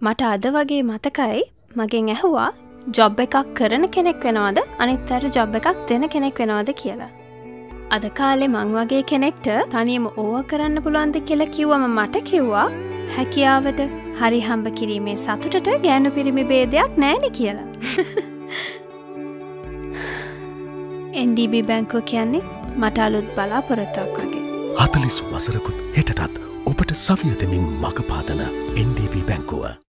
මට අද වගේ මතකයි මගෙන් ඇහුවා ජොබ් එකක් කරන කෙනෙක් වෙනවාද අනිත් අර ජොබ් එකක් දෙන කෙනෙක් වෙනවාද කියලා. අද කාලෙ මං වගේ කෙනෙක්ට තනියම ඕව කරන්න පුළුවන්ද කියලා කිව්වම මට කිව්වා හැකියාවට හරි හම්බ කිරීමේ සතුටට ගෑනු පිරිමි බේදයක් නෑනි කියලා. NDB බැංකෝ කියන්නේ මට අලුත් බලාපොරොත්තුවක් වගේ. හතලිස් වසරකුත් හෙටටත් ඔබට සවිය දෙමින් මඟපාදන NDB බැංකුව.